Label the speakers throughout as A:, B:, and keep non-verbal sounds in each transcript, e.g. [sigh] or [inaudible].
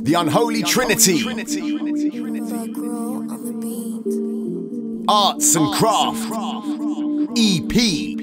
A: The unholy trinity. Arts and craft. EP.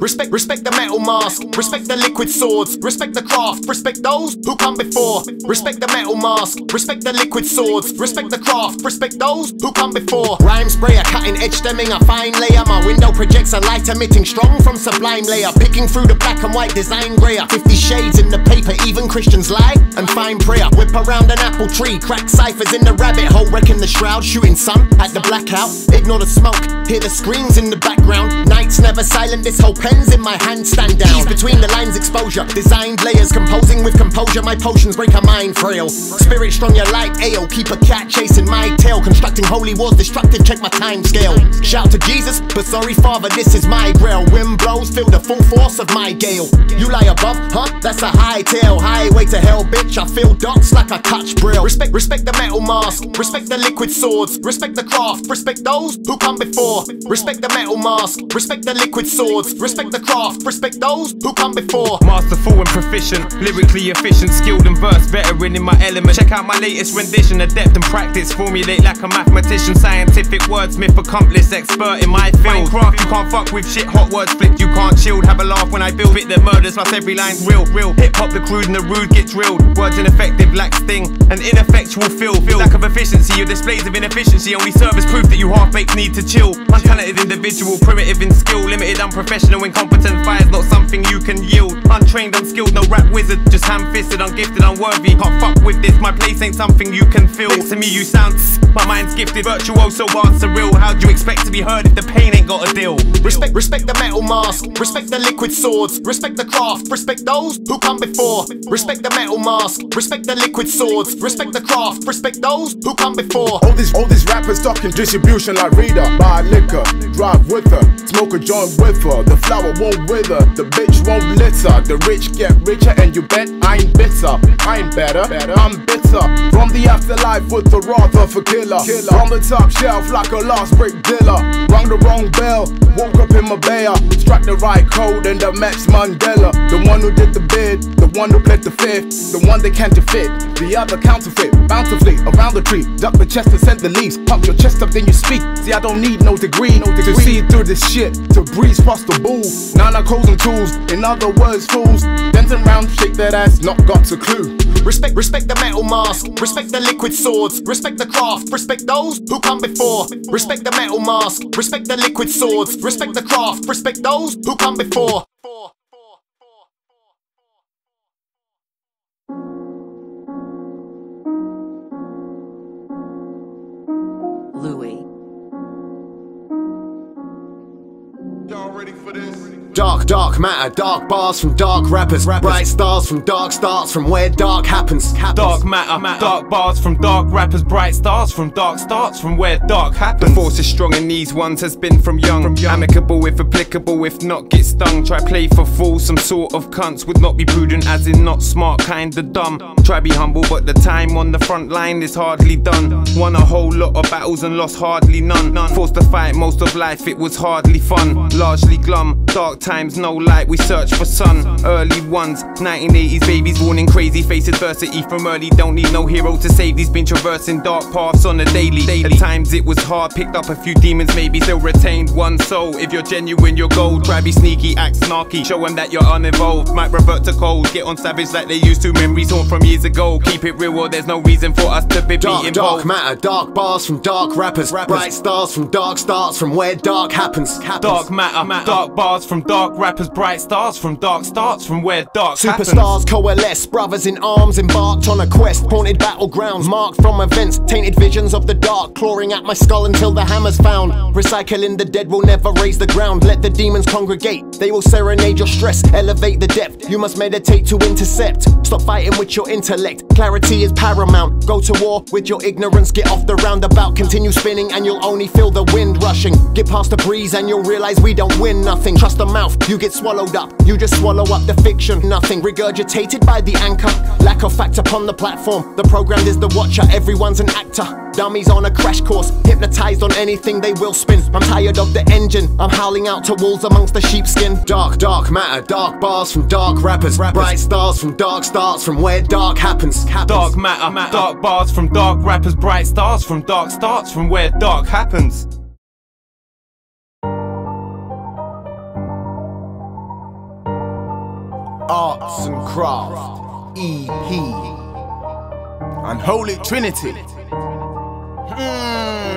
A: Respect, respect the metal mask. Respect the liquid swords. Respect the craft. Respect those who come before. Respect the metal mask. Respect the liquid swords. Respect the craft. Respect those who come before. Rhyme sprayer, cutting edge stemming a fine layer. My window projects a light emitting strong from sublime layer. Picking through the black and white design grayer. Fifty shades in the paper, even Christians lie and find prayer. Whip around an apple tree, crack ciphers in the rabbit hole, wrecking the shroud, shooting sun at the blackout. Ignore the smoke, hear the screams in the background. Nights never silent, this whole pens in my hand stand down. Between the lines, exposure. Designed layers, composing with composure. My potions break a mind frail. Spirit strong, you like ale. Keep a cat chasing my tail. Constructing holy wars, destructive. Check my time scale. Shout to Jesus, but sorry, Father, this is my grail. Wind blows, feel the full force of my gale. You lie above, huh? That's a high tail. Highway to hell, bitch. I feel dots like I touch braille. Respect, respect the metal mask. Respect the liquid swords. Respect the craft. Respect those who come before. Respect the metal mask. Respect the liquid swords. Respect the craft. Respect those who come before.
B: Masterful and proficient, lyrically efficient, skilled and versed, veteran in my element. Check out my latest rendition, adept and practice, formulate like a mathematician, scientific wordsmith, accomplice, expert in my field. Craft, you can't fuck with shit, hot words flipped, you can't shield. Have a laugh when I build it, the murders, plus every line's real, real. Hip hop, the crude and the rude gets drilled. Words ineffective, lack sting, an ineffectual feel. feel. Lack of efficiency, your displays of inefficiency only serve as proof that you half baked need to chill. Untalented individual, primitive in skill, limited, unprofessional, incompetent. Fire's not something you can yield. Untrained, unskilled, no rap wizard, just ham fisted, ungifted, unworthy. Can't fuck with this, my place ain't something you can feel. Next to me, you sound tss, my mind's gifted, virtuoso, art surreal. How do you expect to be heard if the pain ain't got a deal?
A: Respect, respect the metal mask. Respect the liquid swords. Respect the craft. Respect those who come before. Respect the metal mask. Respect the liquid swords. Respect the craft. Respect those who come before.
C: All these, all these rappers talking distribution like Rita. Buy liquor, drive with her, smoke a joint with her. The flower won't wither, the bitch won't litter. The rich get richer, and you bet I ain't bitter. I ain't better, I'm bitter. From the afterlife with the wrath of a killer. killer. From the top shelf like a lost brick dealer. Rung the wrong bell, woke up in my Mabea. Struck the right code and the match Mandela. The one who did the bid, the one who played the fifth, the one they can't fit. The other counterfeit, bountifully around the tree. Duck the chest and send the leaves. Pump your chest up, then you speak. See, I don't need no degree, no degree. to see through this shit, to breeze past the bull. Nana codes and tools, in other words, fools. Dancing round, shake that ass, not got a clue.
A: Respect, respect the metal mask. Respect the liquid swords. Respect the craft. Respect those who come before. Respect the metal mask. Respect the liquid swords. Respect the craft. Respect those who come before. This? Dark, dark matter, dark bars from dark rappers, bright stars from dark starts from where dark happens.
B: Dark matter, dark bars from dark rappers, bright stars from dark starts from where dark happens. The force is strong in these ones has been from young. From young. Amicable if applicable, if not get stung. Try play for fools, some sort of cunts would not be prudent, as in not smart, kinda dumb. Try be humble, but the time on the front line is hardly done. Won a whole lot of battles and lost hardly none. Forced to fight most of life, it was hardly fun. Largely glum, dark times, no light, we search for sun. Early ones, 1980s babies born in crazy face adversity from early. Don't need no hero to save these. Been traversing dark paths on a daily. At times it was hard, picked up a few demons, maybe still retained one soul. If you're genuine, you're gold. Try be sneaky, act snarky. Show them that you're uninvolved. Might revert to cold, get on savage like they used to. Memories haunt from years ago. Keep it real, or there's no reason for us to be
A: Dark,
B: beating
A: dark
B: both.
A: matter, dark bars from dark rappers, bright stars from dark starts from where dark happens. happens.
B: Dark matter, dark bars from dark rappers, bright stars from dark starts from where dark happens.
A: Superstars coalesce, brothers in arms embarked on a quest. Haunted battlegrounds marked from events, tainted visions of the dark, clawing at my skull until the hammer's found. Recycling the dead will never raise the ground. Let the demons congregate, they will serenade your stress, elevate the depth. You must meditate to intercept. Stop fighting with your intellect, clarity is paramount. Go to war with your ignorance, get off the roundabout, continue spinning, and you'll only feel the wind rushing. Get past the breeze, and you'll realize we don't win nothing. Trust the mouth, You get swallowed up, you just swallow up the fiction. Nothing regurgitated by the anchor. Lack of fact upon the platform. The programmed is the watcher, everyone's an actor. Dummies on a crash course, hypnotized on anything they will spin. I'm tired of the engine, I'm howling out to wolves amongst the sheepskin. Dark, dark matter, dark bars from dark rappers. Bright stars from dark starts, from where dark happens. happens.
B: Dark matter, dark bars from dark rappers, bright stars from dark starts, from where dark happens.
A: Arts and Craft EP.
C: Unholy Trinity. Hmm.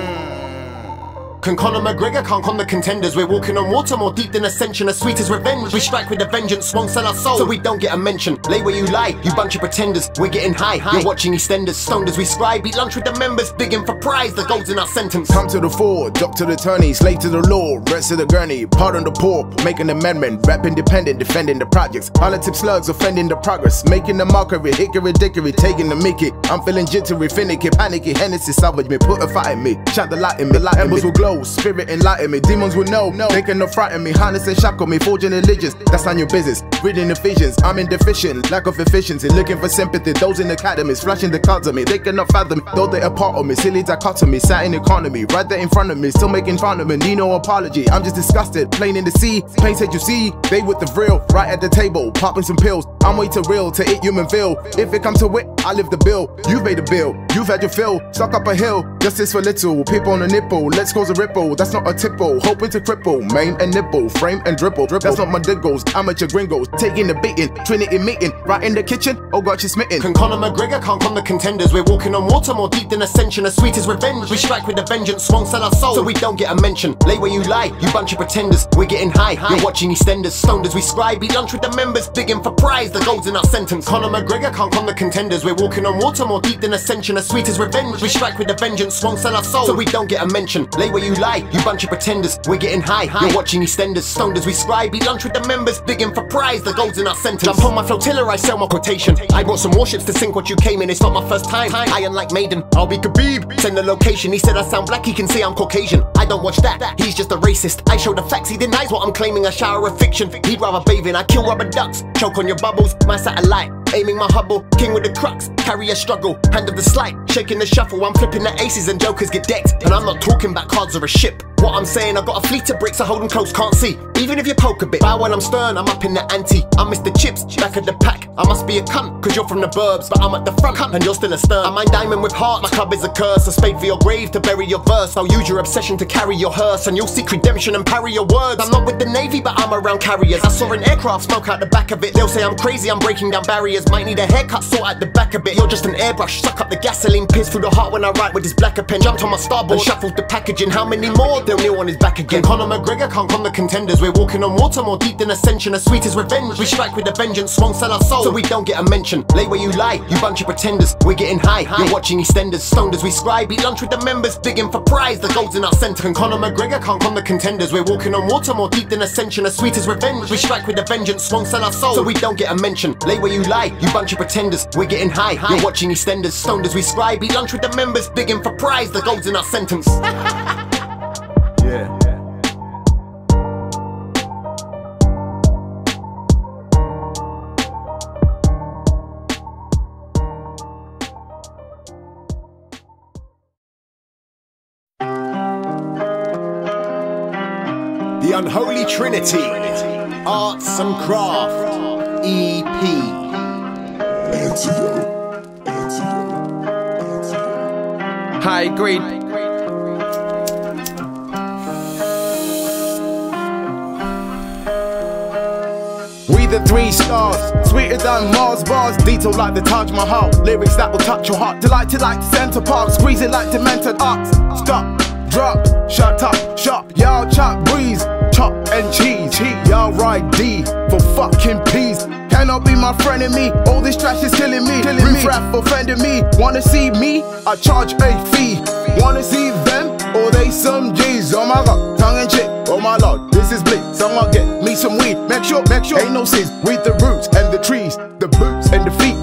A: Can Conor McGregor can't con the contenders? We're walking on water more deep than ascension, as sweet as revenge. We strike with a vengeance, won't sell our soul, so we don't get a mention. Lay where you lie, you bunch of pretenders. We're getting high, you're watching EastEnders, stoned as we scribe. Eat lunch with the members, digging for prize. The gold's in our sentence.
C: Come to the fore, jock to the attorney, slave to the law, rest of the gurney, pardon the poor, make an amendment, rap independent, defending the projects, politics slugs, offending the progress, making the mockery, hickory dickory, taking the mickey. I'm feeling jittery, finicky, panicky, Hennessy salvage me, put a fight in me, shine the light in me, light embers will glow, spirit enlighten me, demons will know, they cannot frighten me, harness and shackle me, forging religions, that's on your business, reading the visions, I'm indeficient, lack of efficiency, looking for sympathy, those in academies, flashing the cards at me, they cannot fathom, me, though they are a part of me, silly dichotomy, sat in economy, right there in front of me, still making fun of me, need no apology, I'm just disgusted, plain in the sea, plain said you see, they with the real, right at the table, popping some pills, I'm way too real to eat human veal, if it comes to it, I live the bill, you've made a bill, you've had your fill, stuck up a hill, justice for little, people on the nipple, let's cause a ripple, that's not a tipple, hoping to cripple, maim and nipple, frame and dribble, that's not my diggles, amateur gringos, taking the beating, Trinity meeting, right in the kitchen, oh god, she's smitten.
A: Can Conor McGregor can't con the contenders? We're walking on water more deep than ascension, as sweet as revenge. We strike with a vengeance, won't sell our soul, so we don't get a mention. Lay where you lie, you bunch of pretenders. We're getting high, you're watching EastEnders, stoned as we scribe. Eat lunch with the members, digging for prize. The gold's in our sentence. Conor McGregor can't con the contenders. We're walking on water more deep than ascension, as sweet as revenge. We strike with a vengeance, won't sell our soul, so we don't get a mention. Lay where you lie, you bunch of pretenders. We're getting high, high. you're watching EastEnders, stoned as we scribe. Eat lunch with the members, digging for prize. The gold's in our sentence. Jump on my flotilla, I sell my quotation. I brought some warships to sink what you came in. It's not my first time. I unlike Maiden, I'll be Khabib. Send the location. He said I sound black. He can say I'm Caucasian. I don't watch that. He's just a racist. I show the facts. He denies what I'm claiming. A shower of fiction. He'd rather bathe in. I kill rubber ducks. Choke on your bubbles. My satellite. Aiming my Hubble, king with the crux, carry a struggle, hand of the slight, shaking the shuffle. I'm flipping the aces and jokers get decked. And I'm not talking about cards or a ship. What I'm saying, I got a fleet of bricks, I hold them close, can't see. Even if you poke a bit, bow when I'm stern, I'm up in the ante. I'm Mr. Chips, back of the pack. I must be a cunt, cause you're from the burbs, but I'm at the front, and you're still a stern. I'm a diamond with heart, my club is a curse. A spade for your grave to bury your verse. I'll use your obsession to carry your hearse, and you'll seek redemption and parry your words. I'm not with the Navy, but I'm around carriers. I saw an aircraft smoke out the back of it. They'll say I'm crazy, I'm breaking down barriers. Might need a haircut, sort out the back a bit. You're just an airbrush, suck up the gasoline, piss through the heart when I write with this blacker pen. Jumped on my starboard, shuffled the packaging. How many more? On his back again. Conor McGregor can't con the contenders. We're walking on water more deep than ascension, as sweet as revenge. We strike with a vengeance, won't sell our soul, so we don't get a mention. Lay where you lie, you bunch of pretenders. We're getting high, you're watching EastEnders, stoned as we scribe. Eat lunch with the members, digging for prize. The gold's in our centre. And Conor McGregor can't con the contenders. We're walking on water more deep than ascension, as sweet as revenge. We strike with a vengeance, won't sell our soul, so we don't get a mention. Lay where you lie, you bunch of pretenders. We're getting high, you're watching EastEnders, stoned as we scribe. Eat lunch with the members, digging for prize. The gold's in our sentence. [laughs]
C: Yeah.
A: The Unholy Trinity, Arts and Craft, EP.
B: High agreed.
C: Three stars, sweeter than Mars bars, detailed like the Taj Mahal. Lyrics that will touch your heart, delighted like Center Park, squeeze it like demented arts. Stop, drop, shut up, shop, y'all chop breeze, chop and cheese. Y'all ride D for fucking peas. Cannot be my friend in me. All this trash is killing me. Killing Riff rap offending me. Wanna see me? I charge a fee. Wanna see them? Or they some G's? Oh my god, tongue and cheek. Some weed. Make sure, make sure ain't no seeds. With the roots and the trees, the boots and the feet.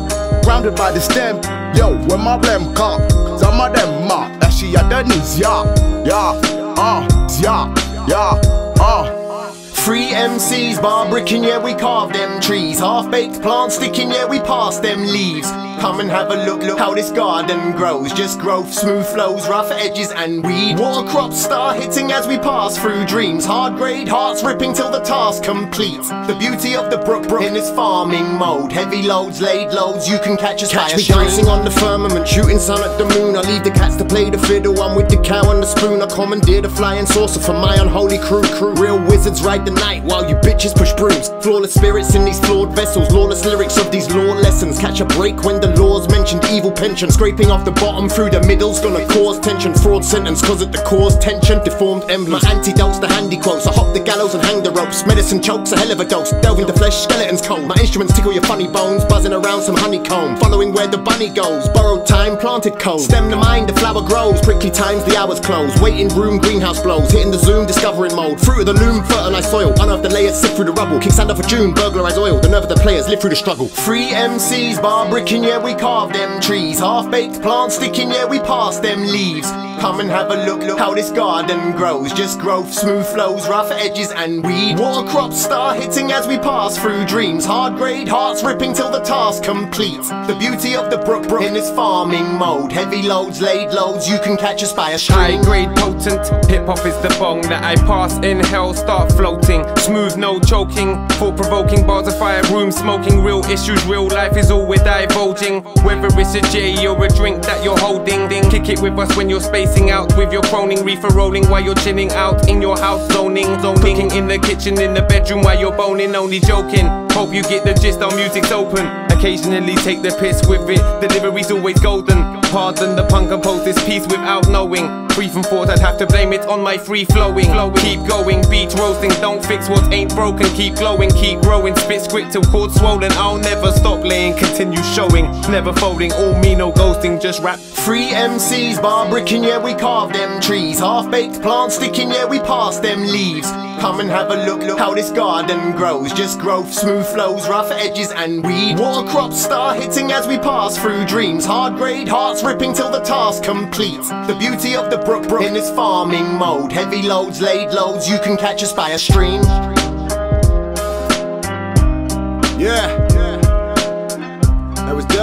C: Grounded by the stem. Yo, when my blem come, some of them ma. That she at the knees, yeah, yeah, uh, yeah, yeah, uh.
A: Free MCs, bar bricking, yeah, we carve them trees. Half baked plants sticking, yeah, we pass them leaves. Come and have a look, look how this garden grows. Just growth, smooth flows, rough edges and weed. Water crops start hitting as we pass through dreams. Hard grade, hearts ripping till the task complete. The beauty of the brook, brook in its farming mode. Heavy loads, laid loads, you can catch us catch by me dancing on the firmament, shooting sun at the moon. I leave the cats to play the fiddle, I'm with the cow and the spoon. I commandeer the flying saucer for my unholy crew. Crew, real wizards ride the night while you bitches push brooms. Flawless spirits in these flawed vessels, lawless lyrics of these law lessons. Catch a break when the laws mentioned evil pension scraping off the bottom through the middle's gonna cause tension. Fraud sentence cause at the cause tension deformed emblems. Antidotes the handy quotes. I hop the gallows and hang the ropes. Medicine chokes a hell of a dose. Delve into flesh skeletons cold my instruments tickle your funny bones. Buzzing around some honeycomb. Following where the bunny goes. Borrowed time planted code stem the mind the flower grows. Prickly times the hours close. Waiting room greenhouse blows. Hitting the zoom discovering mode fruit of the loom fertilized soil. Unearth the layers sift through the rubble. Kick stand for June burglarize oil. The nerve of the players live through the struggle. Free MCs bar bricking yeah we carve them trees. Half baked plants sticking, yeah, we pass them leaves. Come and have a look, look how this garden grows. Just growth, smooth flows, rough edges and weed. Water crops start hitting as we pass through dreams. Hard grade, hearts ripping till the task complete. The beauty of the brook, brook in its farming mode. Heavy loads, laid loads, you can catch us by a string.
B: High grade, potent. Hip hop is the bong that I pass. Inhale, start floating. Smooth, no choking. Thought provoking bars of fire, room smoking. Real issues, real life is all we're divulging. Whether it's a J or a drink that you're holding, then kick it with us when you're spacing out with your croning. Reefer rolling while you're chilling out in your house, zoning. Cooking in the kitchen, in the bedroom while you're boning, only joking. Hope you get the gist, our music's open. Occasionally take the piss with it, delivery's always golden. Pardon the pun compose this piece without knowing. Free from thought, I'd have to blame it on my free flowing. Keep going, beat roasting, don't fix what ain't broken. Keep glowing, keep growing, spit script till chords swollen. I'll never stop laying, continue showing, never folding. All me, no ghosting, just rap.
A: Free MCs, bar bricking, yeah, we carve them trees. Half baked plants sticking, yeah, we pass them leaves. Come and have a look, look how this garden grows. Just growth, smooth flows, rough edges and weed. Water crops start hitting as we pass through dreams. Hard grade, hearts ripping till the task complete. The beauty of the brook, brook in its farming mode. Heavy loads, laid loads, you can catch us by a stream. Yeah.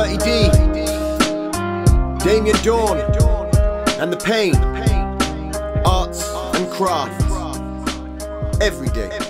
A: Dirty D. Damien Dawn. And the pain. Arts and crafts. Every day.